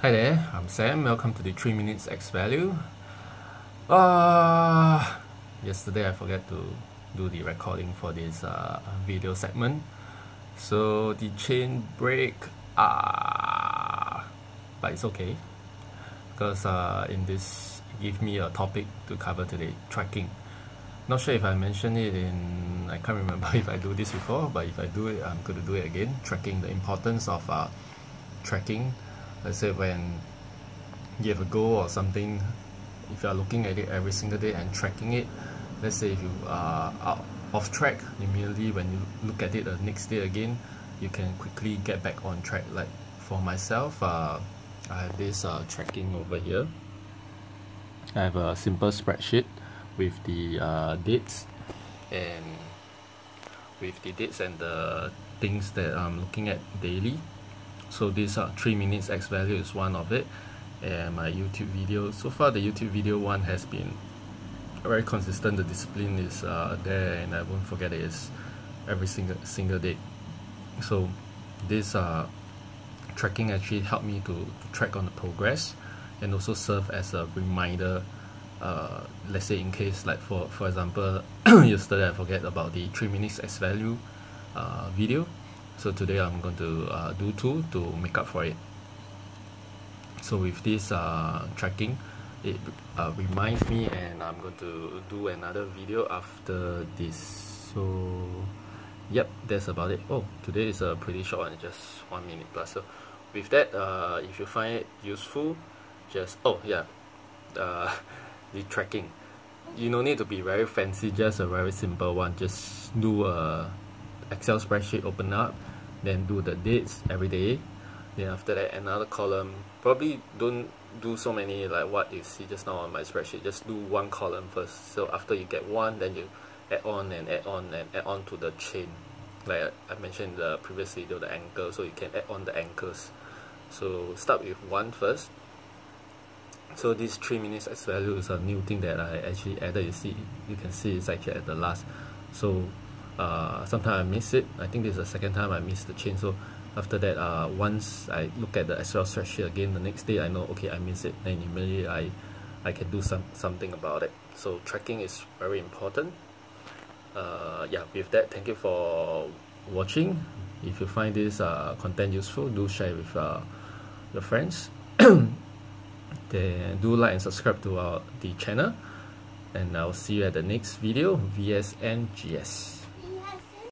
Hi there, I'm Sam. Welcome to the 3 Minutes X Value. Uh, yesterday I forgot to do the recording for this uh, video segment. So the chain break, ah, but it's okay because uh, in this give me a topic to cover today, tracking. Not sure if I mentioned it in, I can't remember if I do this before, but if I do it, I'm going to do it again. Tracking, the importance of uh, tracking. Let's say when you have a goal or something, if you are looking at it every single day and tracking it, let's say if you are off track, immediately when you look at it the next day again, you can quickly get back on track. Like for myself, uh, I have this uh, tracking over here. I have a simple spreadsheet with the uh, dates and with the dates and the things that I'm looking at daily so this uh, 3 minutes X value is one of it. And my YouTube video so far the YouTube video one has been very consistent. The discipline is uh, there and I won't forget it is every single single day. So this uh, tracking actually helped me to, to track on the progress and also serve as a reminder uh, let's say in case like for for example yesterday I forget about the 3 minutes X value uh, video so today I'm going to uh, do two to make up for it. So with this uh, tracking it uh, reminds me and I'm going to do another video after this. So yep that's about it. Oh today is a pretty short one just one minute plus. So with that uh, if you find it useful just oh yeah uh, the tracking. You don't need to be very fancy just a very simple one. Just do a excel spreadsheet open up then do the dates every day. Then after that another column. Probably don't do so many like what you see just now on my spreadsheet. Just do one column first. So after you get one then you add on and add on and add on to the chain. Like I mentioned the previous video the anchor. So you can add on the anchors. So start with one first. So this 3 minutes X value is a new thing that I actually added. You see you can see it's actually at the last. So uh, sometimes I miss it. I think this is the second time I missed the chain. So after that uh, once I look at the Excel spreadsheet again the next day I know okay I miss it. And immediately I I can do some something about it. So tracking is very important. Uh, yeah with that thank you for watching. If you find this uh, content useful do share with uh, your friends. Then do like and subscribe to our the channel. And I'll see you at the next video VSNGS